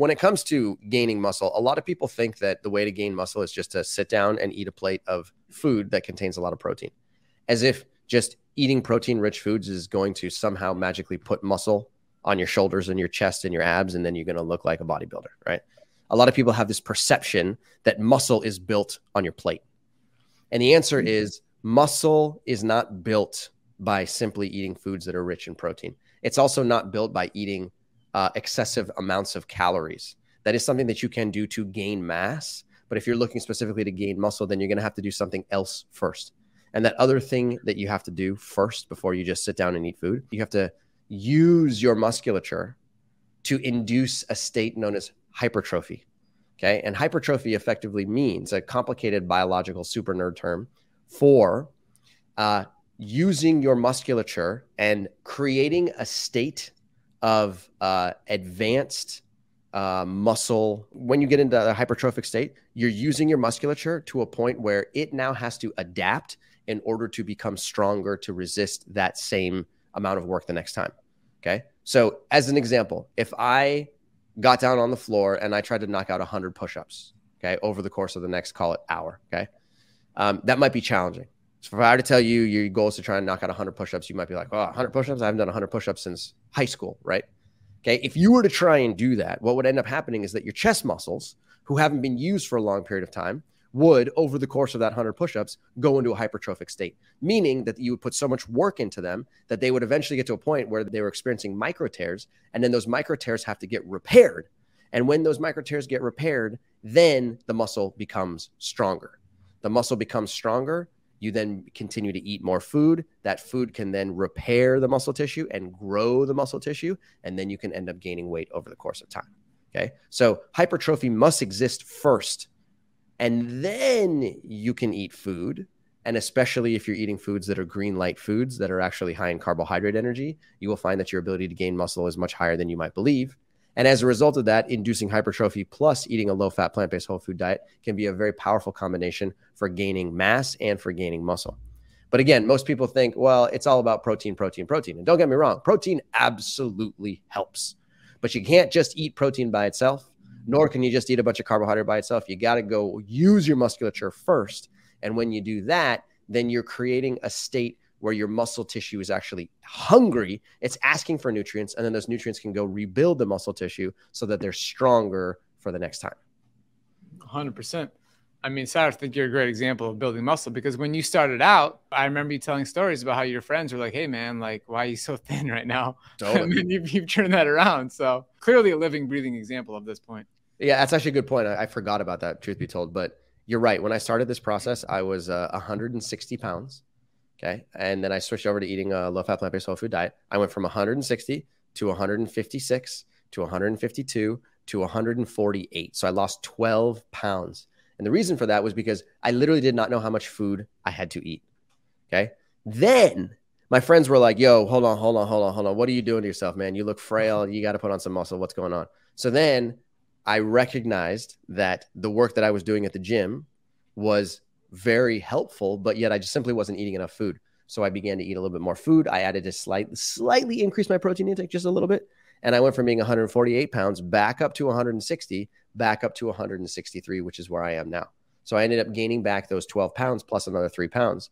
when it comes to gaining muscle, a lot of people think that the way to gain muscle is just to sit down and eat a plate of food that contains a lot of protein, as if just eating protein rich foods is going to somehow magically put muscle on your shoulders and your chest and your abs, and then you're going to look like a bodybuilder, right? A lot of people have this perception that muscle is built on your plate. And the answer mm-hmm. is muscle is not built by simply eating foods that are rich in protein. It's also not built by eating uh, excessive amounts of calories. That is something that you can do to gain mass. But if you're looking specifically to gain muscle, then you're going to have to do something else first. And that other thing that you have to do first before you just sit down and eat food, you have to use your musculature to induce a state known as hypertrophy. Okay. And hypertrophy effectively means a complicated biological super nerd term for uh, using your musculature and creating a state of uh, advanced uh, muscle. When you get into the hypertrophic state, you're using your musculature to a point where it now has to adapt in order to become stronger to resist that same amount of work the next time. Okay. So, as an example, if I got down on the floor and I tried to knock out 100 push ups, okay, over the course of the next, call it hour, okay, um, that might be challenging. So, if I were to tell you your goal is to try and knock out 100 push ups, you might be like, oh, 100 push ups? I haven't done 100 push ups since high school, right? Okay. If you were to try and do that, what would end up happening is that your chest muscles, who haven't been used for a long period of time, would, over the course of that 100 push ups, go into a hypertrophic state, meaning that you would put so much work into them that they would eventually get to a point where they were experiencing micro tears. And then those micro tears have to get repaired. And when those micro tears get repaired, then the muscle becomes stronger. The muscle becomes stronger. You then continue to eat more food. That food can then repair the muscle tissue and grow the muscle tissue. And then you can end up gaining weight over the course of time. Okay. So hypertrophy must exist first and then you can eat food. And especially if you're eating foods that are green light foods that are actually high in carbohydrate energy, you will find that your ability to gain muscle is much higher than you might believe. And as a result of that, inducing hypertrophy plus eating a low fat, plant based whole food diet can be a very powerful combination for gaining mass and for gaining muscle. But again, most people think, well, it's all about protein, protein, protein. And don't get me wrong, protein absolutely helps. But you can't just eat protein by itself nor can you just eat a bunch of carbohydrate by itself. You got to go use your musculature first. And when you do that, then you're creating a state where your muscle tissue is actually hungry. It's asking for nutrients, and then those nutrients can go rebuild the muscle tissue so that they're stronger for the next time. 100%. I mean, Cyrus, I think you're a great example of building muscle because when you started out, I remember you telling stories about how your friends were like, "Hey, man, like, why are you so thin right now?" Totally. and then you've, you've turned that around. So clearly, a living, breathing example of this point. Yeah, that's actually a good point. I, I forgot about that. Truth be told, but you're right. When I started this process, I was uh, 160 pounds. Okay, and then I switched over to eating a low-fat plant-based whole food diet. I went from 160 to 156 to 152 to 148. So I lost 12 pounds. And the reason for that was because I literally did not know how much food I had to eat. Okay. Then my friends were like, yo, hold on, hold on, hold on, hold on. What are you doing to yourself, man? You look frail. You got to put on some muscle. What's going on? So then I recognized that the work that I was doing at the gym was very helpful, but yet I just simply wasn't eating enough food. So I began to eat a little bit more food. I added to slight, slightly increase my protein intake just a little bit. And I went from being 148 pounds back up to 160 back up to 163, which is where I am now. So I ended up gaining back those 12 pounds plus another three pounds.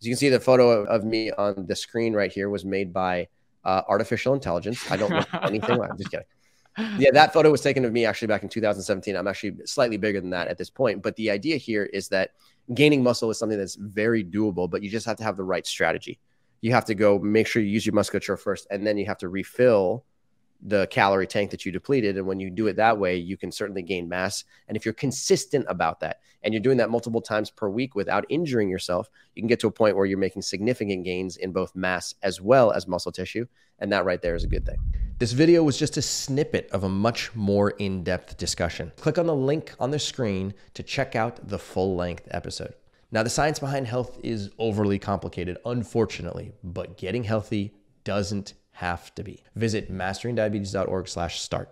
As you can see, the photo of me on the screen right here was made by uh, artificial intelligence. I don't look anything. I'm just kidding. Yeah, that photo was taken of me actually back in 2017. I'm actually slightly bigger than that at this point. But the idea here is that gaining muscle is something that's very doable, but you just have to have the right strategy. You have to go make sure you use your musculature first, and then you have to refill the calorie tank that you depleted. And when you do it that way, you can certainly gain mass. And if you're consistent about that and you're doing that multiple times per week without injuring yourself, you can get to a point where you're making significant gains in both mass as well as muscle tissue. And that right there is a good thing. This video was just a snippet of a much more in depth discussion. Click on the link on the screen to check out the full length episode. Now, the science behind health is overly complicated, unfortunately, but getting healthy doesn't have to be. Visit masteringdiabetes.org slash start.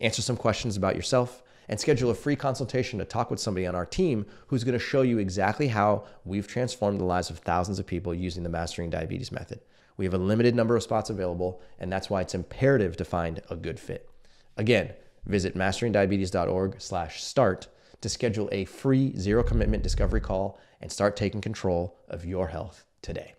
Answer some questions about yourself and schedule a free consultation to talk with somebody on our team who's going to show you exactly how we've transformed the lives of thousands of people using the Mastering Diabetes method. We have a limited number of spots available, and that's why it's imperative to find a good fit. Again, visit masteringdiabetes.org slash start to schedule a free zero commitment discovery call and start taking control of your health today.